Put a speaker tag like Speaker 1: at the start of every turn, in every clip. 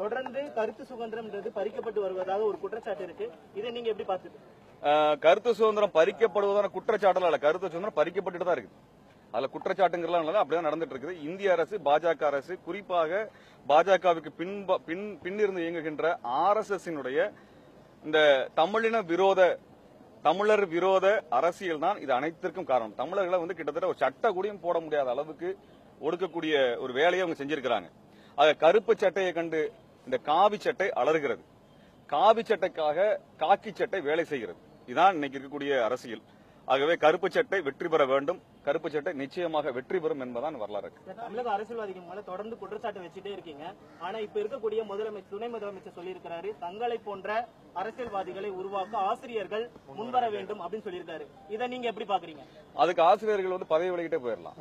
Speaker 1: தொடர்ந்து கருத்து சுதந்திரம்ன்றது பறிக்கப்பட்டு வருவதாக ஒரு குற்றச்சாட்டு இருக்கு. இதை நீங்க எப்படி பாத்துட்டு
Speaker 2: கருத்து சுதந்திரம் பறிக்கப்படுவதான குற்றச்சாட்டுல இல்ல கருத்து சுதந்திரம் பறிக்கப்பட்டு தான் இருக்குது. அதுல குற்றச்சாட்டுங்கிறலாம் அப்படிதான் நடந்துட்டு இருக்குது. இந்திய அரசு பாஜக அரசு குறிப்பாக பாஜகவுக்கு பின் பின் பின்னிருந்து இயங்குகின்ற ஆர் எஸ் இந்த தமிழின விரோத தமிழர் விரோத அரசியல் தான் இது அனைத்திற்கும் காரணம். தமிழர்களை வந்து கிட்டத்தட்ட ஒரு சட்ட கூடியும் போட முடியாத அளவுக்கு ஒடுக்கக்கூடிய ஒரு வேலையை அவங்க செஞ்சிருக்கிறாங்க. ஆக கருப்பு சட்டையை கண்டு இந்த காவி சட்டை அலறுகிறது. காவி சட்டைக்காக காக்கி சட்டை வேலை செய்கிறது. இதான் இன்னைக்கு இருக்கக்கூடிய அரசியல். ஆகவே கருப்பு சட்டை வெற்றி பெற வேண்டும். கருப்பு சட்டை நிச்சயமாக வெற்றி பெறும் என்பதான் வரலாறு.
Speaker 1: தமிழக அரசியல்வாதிகள் மேல தொடர்ந்து குற்றச்சாட்டு வச்சுட்டே இருக்கீங்க. ஆனா இப்ப இருக்கக்கூடிய முதலமைச்சர் துணை முதலமைச்சர் சொல்லியிருக்கிறாரு தங்களை போன்ற அரசியல்வாதிகளை உருவாக்க ஆசிரியர்கள் முன்வர வேண்டும் அப்படின்னு சொல்லியிருக்காரு. இதை நீங்க எப்படி பாக்குறீங்க?
Speaker 2: அதுக்கு ஆசிரியர்கள் வந்து பதவி விலகிட்டே போயிடலாம்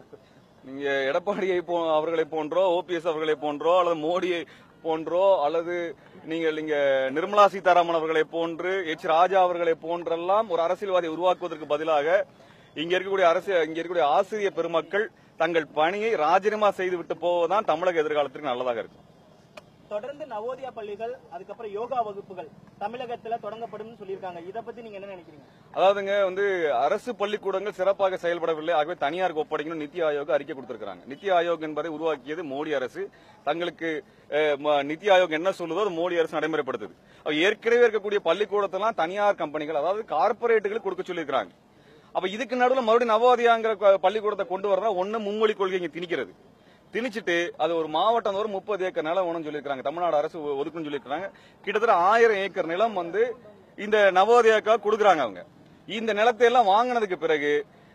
Speaker 2: நீங்க எடப்பாடியை போ அவர்களை போன்றோ ஓபிஎஸ் அவர்களை போன்றோ அல்லது மோடியை போன்றோ அல்லது நீங்கள் இங்க நிர்மலா சீதாராமன் அவர்களை போன்று எச் ராஜா அவர்களை போன்றெல்லாம் ஒரு அரசியல்வாதியை உருவாக்குவதற்கு பதிலாக இங்க இருக்கக்கூடிய அரசு இங்க இருக்கக்கூடிய ஆசிரியர் பெருமக்கள் தங்கள் பணியை ராஜினாமா செய்து விட்டு போவதுதான் தமிழக எதிர்காலத்திற்கு நல்லதாக இருக்கும்.
Speaker 1: தொடர்ந்து நவோதயா பள்ளிகள் அதுக்கப்புறம் யோகா வகுப்புகள் தமிழகத்துல தொடங்கப்படும் சொல்லியிருக்காங்க. இதை பத்தி நீங்க என்ன நினைக்கிறீங்க?
Speaker 2: அதாவதுங்க வந்து அரசு பள்ளிக்கூடங்கள் சிறப்பாக செயல்படவில்லை. ஆகவே தனியாருக்கு ஒப்படைக்கணும் நித்தி ஆயோக் அறிக்கை கொடுத்திருக்காங்க நித்தி ஆயோக் என்பதை உருவாக்கியது மோடி அரசு. தங்களுக்கு ம- நித்தி ஆயோக் என்ன சொல்லுதோ அது மோடி அரசு நடைமுறைப்படுத்துது. ஏற்கனவே இருக்கக்கூடிய பள்ளிக்கூடத்தெல்லாம் தனியார் கம்பெனிகள் அதாவது கார்பரேட்டுகளுக்கு கொடுக்க சொல்லியிருக்காங்க அப்ப இதுக்கு நடுவில் மறுபடியும் நவோதயாங்கிற பள்ளிக்கூடத்தை கொண்டு வரதான் ஒன்னு மும்மொழி கொள்கை இங்க திணிக்கிறது. திணிச்சிட்டு அது ஒரு மாவட்டம் தோறும் முப்பது ஏக்கர் நிலம் வேணும்னு சொல்லியிருக்காங்க தமிழ்நாடு அரசு ஒதுக்குன்னு சொல்லியிருக்காங்க கிட்டத்தட்ட ஆயிரம் ஏக்கர் நிலம் வந்து இந்த நவோதயாக்காக கொடுக்குறாங்க அவங்க. இந்த நிலத்தை எல்லாம் வாங்கினதுக்கு பிறகு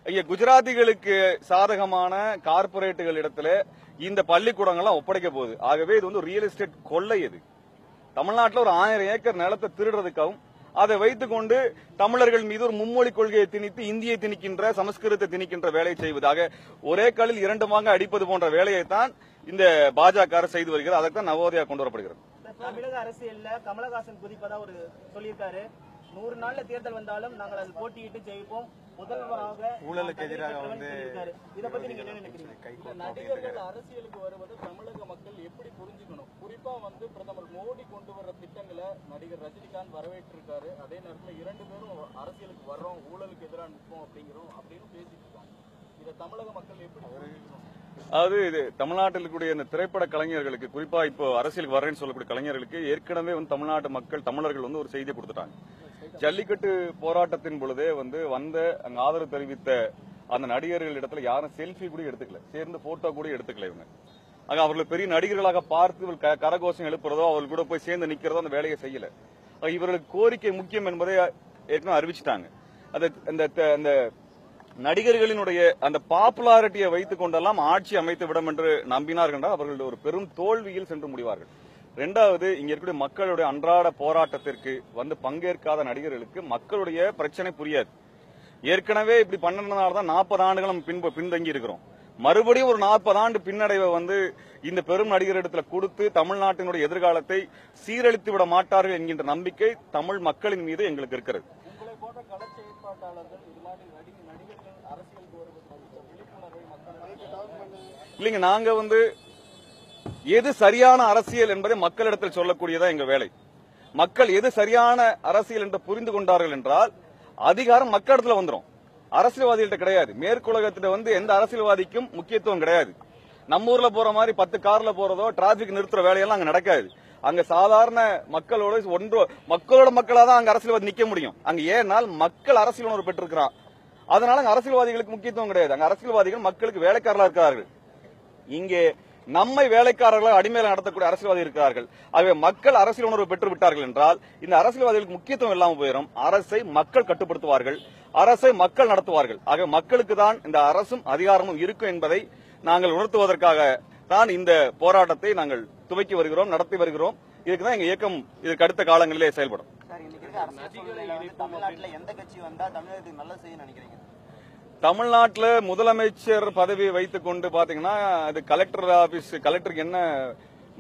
Speaker 2: இங்க குஜராத்திகளுக்கு சாதகமான கார்பரேட்டுகள் இடத்துல இந்த பள்ளிக்கூடங்கள்லாம் ஒப்படைக்க போகுது. ஆகவே இது வந்து ரியல் எஸ்டேட் கொள்ளை இது. தமிழ்நாட்டில் ஒரு ஆயிரம் ஏக்கர் நிலத்தை திருடுறதுக்காகவும் அதை வைத்துக்கொண்டு தமிழர்கள் மீது ஒரு மும்மொழி கொள்கையை திணித்து இந்தியை திணிக்கின்ற சமஸ்கிருதத்தை திணிக்கின்ற வேலையை செய்வதாக ஒரே கல்லில் இரண்டு மாங்க அடிப்பது போன்ற வேலையை தான் இந்த பாஜக அரசு செய்து வருகிறது. அதற்கான நவோதயா கொண்டு வரப்படுகிறது.
Speaker 1: தமிழக அரசியல்ல கமலஹாசன் குதிப்பதா ஒரு சொல்லியிருக்காரு. நூறு நாள்ல தேர்தல் வந்தாலும் நாங்கள் அதில் போட்டியிட்டு ஜெயிப்போம். முதல்வராக
Speaker 3: ஊழலுக்கு எதிராக வந்து
Speaker 1: இத பத்தி நீங்க என்ன நினைக்கிறீங்க?
Speaker 4: நடிகர்கள் அரசியலுக்கு வருவது தமிழக மக்கள் எப்படி புரிஞ்சுக்கணும்? குறிப்பா வந்து பிரதமர் மோடி கொண்டு வர்ற திட்டங்களை நடிகர் ரஜினிகாந்த் வரவேற்றிருக்காரு. அதே நேரத்துல இரண்டு பேரும் அரசியலுக்கு வர்றோம் ஊழலுக்கு எதிராக நிற்போம் அப்படிங்கிறோம் அப்படின்னு பேசிட்டு இருக்காங்க இதை தமிழக மக்கள் எப்படி புரிஞ்சுக்கணும்?
Speaker 2: அதாவது இது தமிழ்நாட்டில் இருக்கக்கூடிய இந்த திரைப்பட கலைஞர்களுக்கு குறிப்பா இப்போ அரசியலுக்கு வரேன்னு சொல்லக்கூடிய கலைஞர்களுக்கு ஏற்கனவே வந்து தமிழ்நாட்டு மக்கள் தமிழர்கள் வந்து ஒரு செய்தி கொடுத்துட்டாங்க. ஜல்லிக்கட்டு போராட்டத்தின் பொழுதே வந்து வந்த அங்க ஆதரவு தெரிவித்த அந்த நடிகர்கள் இடத்துல யாரும் செல்ஃபி கூட எடுத்துக்கல. சேர்ந்து போட்டோ கூட எடுத்துக்கல இவங்க. ஆக அவர்களை பெரிய நடிகர்களாக பார்த்து க- கரகோஷம் எழுப்புறதோ அவர்கள் கூட போய் சேர்ந்து நிக்கிறதோ அந்த வேலையை செய்யல. இவர்களுக்கு கோரிக்கை முக்கியம் என்பதை ஏற்கனவே அறிவிச்சிட்டாங்க. அந்த அந்த அந்த நடிகர்களினுடைய அந்த பாப்புலாரிட்டியை வைத்துக் கொண்டெல்லாம் ஆட்சி அமைத்து விடும் என்று நம்பினார்கள் என்றால் அவர்கள் ஒரு பெரும் தோல்வியில் சென்று முடிவார்கள். ரெண்டாவது இங்க இருக்கக்கூடிய மக்களுடைய அன்றாட போராட்டத்திற்கு வந்து பங்கேற்காத நடிகர்களுக்கு மக்களுடைய பிரச்சனை புரியாது. ஏற்கனவே இப்படி பண்ணதுனால தான் நாற்பது ஆண்டுகள் நம்ம பின் பின்தங்கி இருக்கிறோம். மறுபடியும் ஒரு நாற்பது ஆண்டு பின்னடைவை வந்து இந்த பெரும் நடிகரிடத்துல கொடுத்து தமிழ்நாட்டினுடைய எதிர்காலத்தை சீரழித்து விட மாட்டார்கள் என்கின்ற நம்பிக்கை தமிழ் மக்களின் மீது எங்களுக்கு இருக்கிறது. இல்லைங்க நாங்க வந்து எது சரியான அரசியல் என்பதை மக்களிடத்தில் சொல்லக்கூடியதா எங்க வேலை? மக்கள் எது சரியான அரசியல் என்று புரிந்து கொண்டார்கள் என்றால் அதிகாரம் மக்களிடத்துல வந்துரும். அரசியல்வாதிகள்ட்ட கிடையாது. மேற்குலகத்துல வந்து எந்த அரசியல்வாதிக்கும் முக்கியத்துவம் கிடையாது. நம்ம ஊர்ல போற மாதிரி பத்து கார்ல போறதோ டிராபிக் நிறுத்துற வேலையெல்லாம் அங்க நடக்காது. அங்க சாதாரண மக்களோட ஒன்று மக்களோட மக்களா தான் அங்க அரசியல்வாதி நிக்க முடியும். அங்க ஏனால் மக்கள் அரசியல் உணர்வு பெற்றிருக்கிறான். அதனால அங்க அரசியல்வாதிகளுக்கு முக்கியத்துவம் கிடையாது. அங்க அரசியல்வாதிகள் மக்களுக்கு வேலைக்காரலா இருக்கிறார்கள். இங்கே நம்மை வேலைக்காரர்களாக அடிமையில நடத்தக்கூடிய அரசியல்வாதி இருக்கிறார்கள். ஆகவே மக்கள் அரசியல் உணர்வு பெற்று விட்டார்கள் என்றால் இந்த அரசியல்வாதிகளுக்கு முக்கியத்துவம் இல்லாமல் போயிடும் அரசை மக்கள் கட்டுப்படுத்துவார்கள். அரசை மக்கள் நடத்துவார்கள். ஆக மக்களுக்கு தான் இந்த அரசும் அதிகாரமும் இருக்கும் என்பதை நாங்கள் உணர்த்துவதற்காக தான் இந்த போராட்டத்தை நாங்கள் துவக்கி வருகிறோம் நடத்தி வருகிறோம். இதுக்கு தான் எங்க இயக்கம் இதுக்கு அடுத்த காலங்களிலே செயல்படும்.
Speaker 5: தமிழ்நாட்டில்
Speaker 2: முதலமைச்சர் பதவியை வைத்துக் கொண்டு பாத்தீங்கன்னா அது கலெக்டர் ஆபீஸ் கலெக்டருக்கு என்ன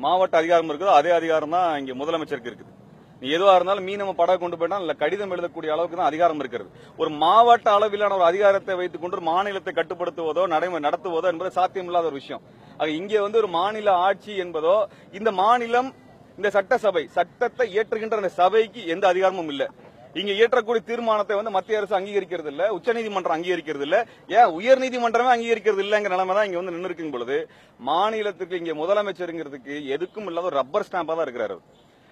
Speaker 2: மாவட்ட அதிகாரம் இருக்குதோ அதே அதிகாரம் தான் இங்க முதலமைச்சருக்கு இருக்குது. நீ எதுவா இருந்தாலும் மீன் நம்ம படம் கொண்டு போயிட்டா இல்ல கடிதம் எழுதக்கூடிய அளவுக்கு தான் அதிகாரம் இருக்கிறது. ஒரு மாவட்ட அளவிலான ஒரு அதிகாரத்தை வைத்துக் கொண்டு ஒரு மாநிலத்தை கட்டுப்படுத்துவதோ நடைமுறை நடத்துவதோ என்பது சாத்தியமில்லாத ஒரு விஷயம். ஆக இங்கே வந்து ஒரு மாநில ஆட்சி என்பதோ இந்த மாநிலம் இந்த சட்டசபை சட்டத்தை இயற்றுகின்ற அந்த சபைக்கு எந்த அதிகாரமும் இல்லை. இங்க இயற்றக்கூடிய தீர்மானத்தை வந்து மத்திய அரசு அங்கீகரிக்கிறது இல்ல உச்சநீதிமன்றம் அங்கீகரிக்கிறது இல்ல. ஏன் உயர் நீதிமன்றமே அங்கீகரிக்கிறது இல்லங்கிற நிலைமை தான் இங்க வந்து நின்று இருக்கும் பொழுது மாநிலத்துக்கு இங்க முதலமைச்சருங்கிறதுக்கு எதுக்கும் இல்லாத ஒரு ரப்பர் ஸ்டாம்பா தான் இருக்கிறாரு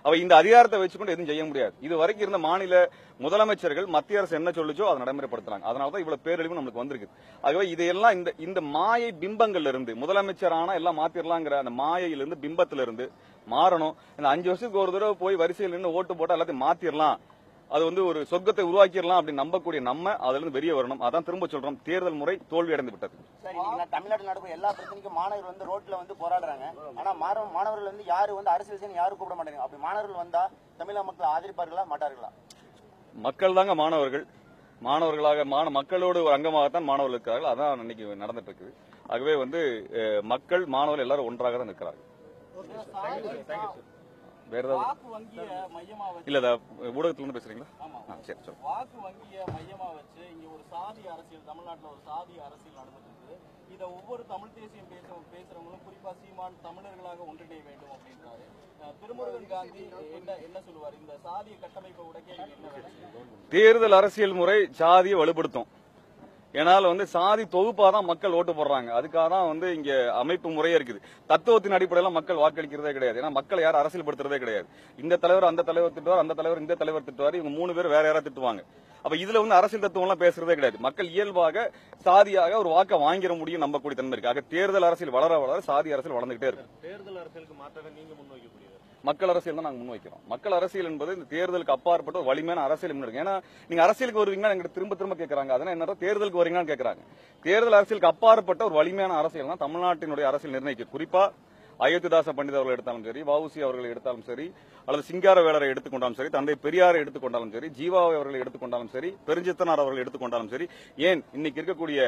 Speaker 2: அவ இந்த அதிகாரத்தை வச்சுக்கொண்டு எதுவும் செய்ய முடியாது. இது வரைக்கும் இருந்த மாநில முதலமைச்சர்கள் மத்திய அரசு என்ன சொல்லுச்சோ அதை நடைமுறைப்படுத்துறாங்க. அதனாலதான் இவ்வளவு பேரழிவு நம்மளுக்கு வந்திருக்கு. ஆகவே இதையெல்லாம் இந்த இந்த மாயை பிம்பங்கள்ல இருந்து முதலமைச்சரான எல்லாம் மாத்திரலாங்கிற அந்த மாயையிலிருந்து பிம்பத்துல இருந்து மாறணும். இந்த அஞ்சு வருஷத்துக்கு ஒரு தடவை போய் வரிசையில் நின்று ஓட்டு போட்டா எல்லாத்தையும் மாத்திரலாம். அது வந்து ஒரு சொர்க்கத்தை உருவாக்கிடலாம் அப்படின்னு நம்பக்கூடிய நம்ம அதுல இருந்து வெளியே வரணும். அதான் திரும்ப சொல்றோம். தேர்தல் முறை தோல்வி அடைந்து விட்டது.
Speaker 5: தமிழ்நாட்டில் நடக்கும் எல்லா பிரச்சனைக்கும் மாணவர்கள் வந்து ரோட்ல வந்து போராடுறாங்க. ஆனா மாணவ மாணவர்கள் வந்து யாரு வந்து அரசியல் செய்யணும் யாரும் கூப்பிட மாட்டாங்க. அப்படி மாணவர்கள் வந்தா தமிழக மக்கள் ஆதரிப்பார்களா மாட்டார்களா?
Speaker 2: மக்கள் தாங்க மாணவர்கள். மாணவர்களாக மான மக்களோடு ஒரு அங்கமாகத்தான் மாணவர்கள் இருக்கிறார்கள். அதான் இன்னைக்கு நடந்துட்டு இருக்குது ஆகவே வந்து மக்கள் மாணவர்கள் எல்லாரும் ஒன்றாக தான் இருக்கிறார்கள் வேற ஏதாவது?
Speaker 4: வாக்கு வங்கிய மையமா வச்சு
Speaker 2: இல்ல ஊடகத்துல இருந்து பேசுறீங்களா?
Speaker 4: ஆமா
Speaker 2: சரி சொல்லு
Speaker 4: வாக்கு வங்கிய மையமா வச்சு இங்க ஒரு சாதி அரசியல் தமிழ்நாட்டுல ஒரு சாதி அரசியல் நடந்துட்டு இத ஒவ்வொரு தமிழ் தேசியம் பேச பேசுறவங்களும் குறிப்பா சீமான் தமிழர்களாக ஒன்றிணைய வேண்டும் அப்படின்றாரு. திருமுருகன் காந்தி என்ன என்ன சொல்லுவார்? இந்த சாதிய கட்டமைப்பை உடைக்க என்ன?
Speaker 2: தேர்தல் அரசியல் முறை சாதியை வலுப்படுத்தும். ஏன்னால் வந்து சாதி தொகுப்பா தான் மக்கள் ஓட்டு போடுறாங்க. அதுக்காக தான் வந்து இங்க அமைப்பு முறையே இருக்குது. தத்துவத்தின் அடிப்படையில மக்கள் வாக்களிக்கிறதே கிடையாது. ஏன்னா மக்களை யாரும் அரசியல்படுத்துறதே கிடையாது. இந்த தலைவர் அந்த தலைவர் திட்டுவார் அந்த தலைவர் இந்த தலைவர் திட்டுவார். இவங்க மூணு பேர் வேற யாராவது திட்டுவாங்க. அப்ப இதுல வந்து அரசியல் தத்துவம் எல்லாம் பேசுறதே கிடையாது. மக்கள் இயல்பாக சாதியாக ஒரு வாக்கை வாங்கிட முடியும் நம்பக்கூடிய தன்மை இருக்கு. ஆக தேர்தல் அரசியல் வளர வளர சாதி அரசியல் வளர்ந்துகிட்டே இருக்கு.
Speaker 3: தேர்தல் அரசியலுக்கு மாற்றாக நீங்க முன்வைக்கக்கூடியது?
Speaker 2: மக்கள் அரசியல் தான் நாங்க முன்வைக்கிறோம் மக்கள் அரசியல் என்பது இந்த தேர்தலுக்கு அப்பாற்பட்ட ஒரு வலிமையான அரசியல் முன்னெடுக்கும் ஏன்னா நீங்க அரசியலுக்கு வருவீங்கன்னா எங்கிட்ட திரும்ப திரும்ப கேட்கறாங்க அதனால என்ன தேர்தலுக்கு வரீங்கன்னு கேட்கறாங்க தேர்தல் அரசியலுக்கு அப்பாற்பட்ட ஒரு வலிமையான அரசியல் தான் தமிழ்நாட்டினுடைய அரசியல் நிர்ணயிக்கும் குறிப்பா அயோத்திதாச பண்டித அவர்கள் எடுத்தாலும் சரி வவுசி அவர்களை எடுத்தாலும் சரி அல்லது சிங்கார வேலரை எடுத்துக்கொண்டாலும் சரி தந்தை பெரியாரை எடுத்துக்கொண்டாலும் சரி ஜீவாவை அவர்களை எடுத்துக்கொண்டாலும் சரி பெருஞ்சித்தனார் அவர்களை எடுத்துக்கொண்டாலும் சரி ஏன் இன்னைக்கு இருக்கக்கூடிய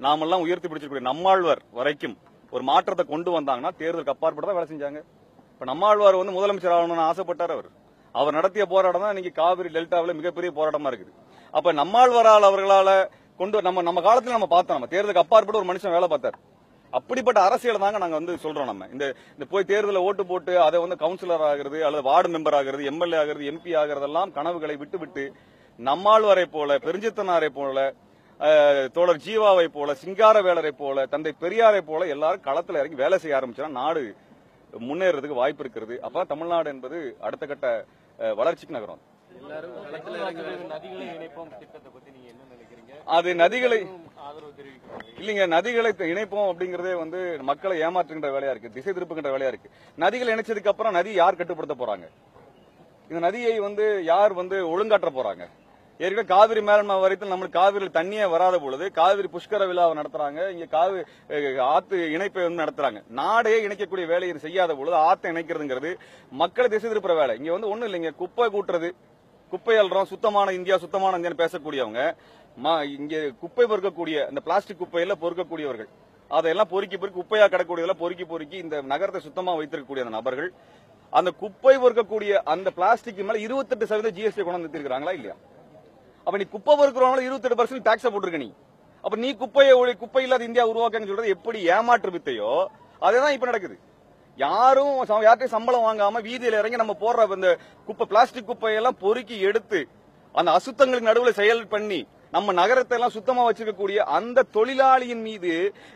Speaker 2: நாமெல்லாம் உயர்த்தி பிடிச்சிருக்கக்கூடிய நம்மாழ்வர் வரைக்கும் ஒரு மாற்றத்தை கொண்டு வந்தாங்கன்னா தேர்தலுக்கு அப்பாற்பட்டதான் வேலை செஞ்சாங்க. இப்ப நம்மாழ்வார் வந்து முதலமைச்சர் ஆகணும்னு ஆசைப்பட்டார் அவர். அவர் நடத்திய போராட்டம் தான் இன்னைக்கு காவிரி டெல்டாவில் மிகப்பெரிய போராட்டமா இருக்குது. அப்ப நம்மாழ்வாரால் அவர்களால கொண்டு நம்ம நம்ம காலத்துல நம்ம பார்த்தோம். நம்ம தேர்தலுக்கு அப்பாற்பட்டு ஒரு மனுஷன் வேலை பார்த்தார். அப்படிப்பட்ட அரசியலை தாங்க நாங்க வந்து சொல்றோம் நம்ம. இந்த இந்த போய் தேர்தலில் ஓட்டு போட்டு அதை வந்து கவுன்சிலர் ஆகிறது அல்லது வார்டு மெம்பர் ஆகிறது எம்எல்ஏ ஆகிறது எம்பி ஆகிறதெல்லாம் கனவுகளை விட்டு விட்டு நம்மாழ்வாரை போல பெருஞ்சித்தனாரை போல தோழர் ஜீவாவை போல சிங்கார வேலரை போல தந்தை பெரியாரை போல எல்லாரும் களத்துல இறங்கி வேலை செய்ய ஆரம்பிச்சா நாடு முன்னேறதுக்கு வாய்ப்பு இருக்கிறது அப்ப தமிழ்நாடு என்பது அடுத்த கட்ட வளர்ச்சிக்கு நகரும். அது நதிகளை இல்லைங்க நதிகளை இணைப்போம் அப்படிங்கறதே வந்து மக்களை ஏமாற்றுகின்ற வேலையா இருக்கு திசை திருப்புகின்ற வேலையா இருக்கு. நதிகள் இணைச்சதுக்கு அப்புறம் நதி யார் கட்டுப்படுத்த போறாங்க? இந்த நதியை வந்து யார் வந்து ஒழுங்காற்ற போறாங்க? ஏற்கனவே காவிரி மேலாண்மை வரைக்கும் நம்மளுக்கு காவிரியில் தண்ணியே வராத பொழுது காவிரி புஷ்கர விழாவை நடத்துறாங்க. இங்க காவிரி ஆத்து இணைப்பை வந்து நடத்துறாங்க. நாடே இணைக்கக்கூடிய வேலையை செய்யாத பொழுது ஆத்தை இணைக்கிறதுங்கிறது மக்களை திசை திருப்புற வேலை. இங்க வந்து ஒண்ணும் இல்லைங்க குப்பை கூட்டுறது. குப்பை அல்றோம் சுத்தமான இந்தியா சுத்தமான இந்தியான்னு பேசக்கூடியவங்க. மா இங்க குப்பை பொறுக்கக்கூடிய இந்த பிளாஸ்டிக் குப்பையில பொறுக்கக்கூடியவர்கள். அதையெல்லாம் பொறுக்கி பொறுக்கி குப்பையா கிடக்கூடியதெல்லாம் பொறுக்கி பொறுக்கி இந்த நகரத்தை சுத்தமா வைத்திருக்கக்கூடிய அந்த நபர்கள். அந்த குப்பை பொறுக்கக்கூடிய அந்த பிளாஸ்டிக் மேல இருபத்தெட்டு சதவீதம் ஜிஎஸ்டி கொண்டு வந்து இல்லையா? அப்ப நீ குப்பை பொறுக்கிறவங்கள இருபத்தெட்டு பர்சன்ட் டாக்ஸ் போட்டிருக்க நீ. அப்ப நீ குப்பையை குப்பை இல்லாத இந்தியா உருவாக்கன்னு சொல்றது எப்படி ஏமாற்று வித்தையோ அதேதான் இப்ப நடக்குது. யாரும் யார்கிட்டையும் சம்பளம் வாங்காம வீதியில இறங்கி நம்ம போடுற இந்த குப்பை பிளாஸ்டிக் குப்பையெல்லாம் பொறுக்கி எடுத்து அந்த அசுத்தங்களுக்கு நடுவில் செயல் பண்ணி நம்ம நகரத்தை எல்லாம் சுத்தமா வச்சிருக்கக்கூடிய அந்த தொழிலாளியின் மீது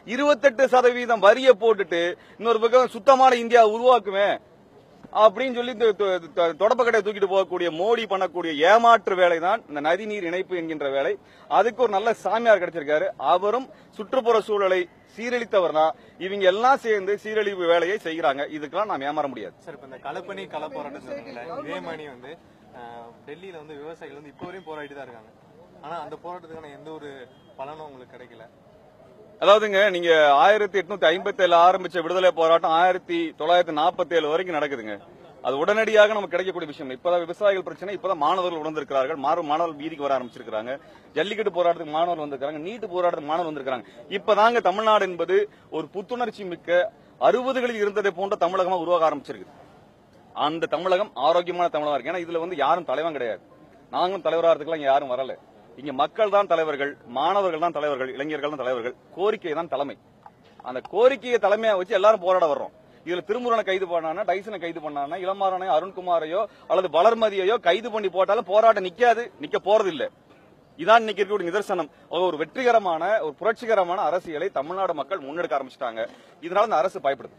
Speaker 2: இருபத்தெட்டு சதவீதம் வரிய போட்டுட்டு இன்னொரு பக்கம் சுத்தமான இந்தியா உருவாக்குவேன் அப்படின்னு சொல்லி இந்த தொ- தூக்கிட்டு போகக்கூடிய மோடி பண்ணக்கூடிய ஏமாற்று வேலை தான் இந்த நதிநீர் இணைப்பு என்கின்ற வேலை. அதுக்கு ஒரு நல்ல சாமியார் கிடைச்சிருக்காரு. அவரும் சுற்றுப்புற சூழலை சீரழித்தவர் தான் இவங்க எல்லாம் சேர்ந்து சீரழிவு வேலையை செய்யறாங்க இதுக்கெல்லாம் நாம் ஏமாற முடியாது.
Speaker 6: சார் இப்ப இந்த கலப்பணி கள போராட்டம் வந்து டெல்லியில வந்து விவசாயிகள் வந்து இப்போ வரையும் போராடிட்டு தான் இருக்காங்க. ஆனா அந்த போராட்டத்துக்கான எந்த ஒரு பலனும் உங்களுக்கு கிடைக்கல.
Speaker 2: அதாவதுங்க நீங்க ஆயிரத்தி எட்நூத்தி ஐம்பத்தி ஏழு ஆரம்பிச்ச விடுதலை போராட்டம் ஆயிரத்தி தொள்ளாயிரத்தி நாற்பத்தி ஏழு வரைக்கும் நடக்குதுங்க. அது உடனடியாக நமக்கு கிடைக்கக்கூடிய விஷயம். இப்பதான் விவசாயிகள் பிரச்சனை இப்பதான் மாணவர்கள் உணர்ந்திருக்கிறார்கள். மாறு மாணவர்கள் வீதிக்கு வர ஆரம்பிச்சிருக்காங்க ஜல்லிக்கட்டு போராட்டத்துக்கு மாணவர்கள் வந்திருக்காங்க நீட்டு போராட்டத்துக்கு மாணவர்கள் வந்திருக்காங்க இப்பதாங்க தமிழ்நாடு என்பது ஒரு புத்துணர்ச்சி மிக்க அறுபதுகளில் இருந்ததை போன்ற தமிழகமா உருவாக ஆரம்பிச்சிருக்கு அந்த தமிழகம் ஆரோக்கியமான தமிழகம் இருக்கு. ஏன்னா இதுல வந்து யாரும் தலைவன் கிடையாது. நாங்களும் தலைவராக இருக்கலாம் யாரும் வரல. இங்க மக்கள் தான் தலைவர்கள் மாணவர்கள் தான் தலைவர்கள் இளைஞர்கள் தான் தலைவர்கள். கோரிக்கை தான் தலைமை. அந்த கோரிக்கையை தலைமையா வச்சு எல்லாரும் போராட வர்றோம். இதுல திருமுருகனை கைது பண்ணானா டைசனை கைது பண்ணானா இளமாறனை அருண்குமாரையோ அல்லது வளர்மதியையோ கைது பண்ணி போட்டாலும் போராட்டம் நிக்காது நிக்க போறது இல்ல இதான் இன்னைக்கு இருக்கக்கூடிய நிதர்சனம். ஒரு வெற்றிகரமான ஒரு புரட்சிகரமான அரசியலை தமிழ்நாடு மக்கள் முன்னெடுக்க ஆரம்பிச்சிட்டாங்க. இதனால இந்த அரசு பயப்படுது.